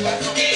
Thank.